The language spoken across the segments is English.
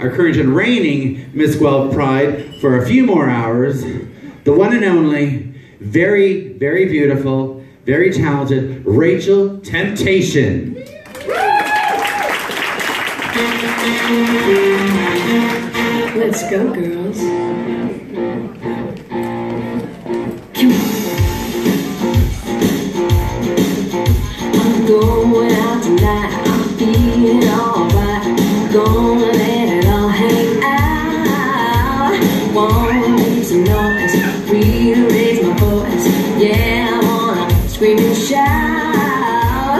our current and reigning Miss Guelph Pride for a few more hours, the one and only, very, very beautiful, very talented Rachael Temptation. Let's go, girls. going out tonight. I'm feeling alright. Going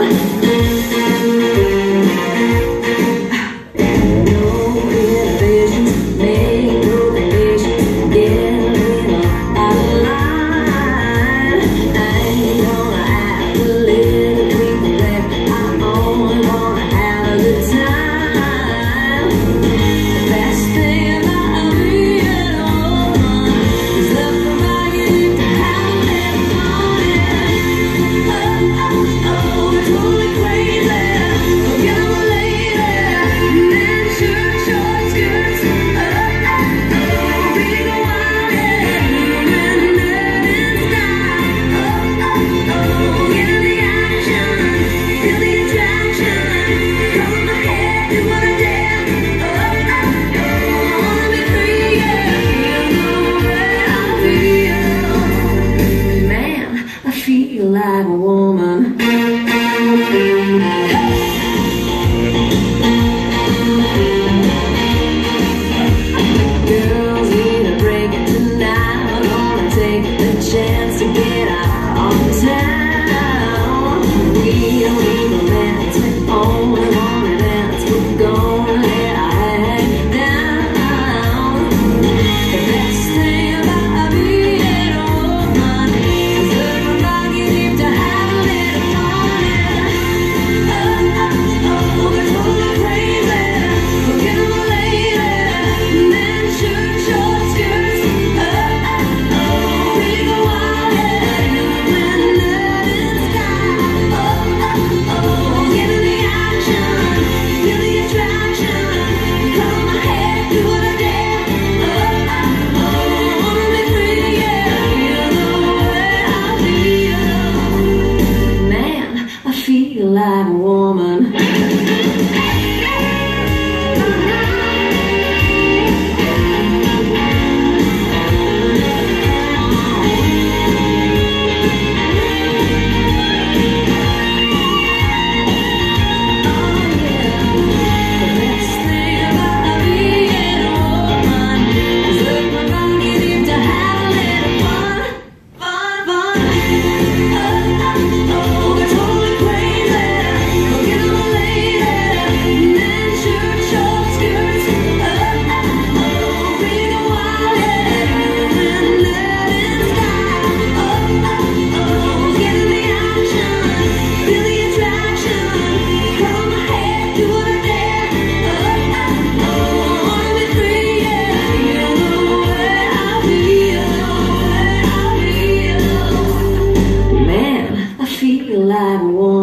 Yeah. people I don't want.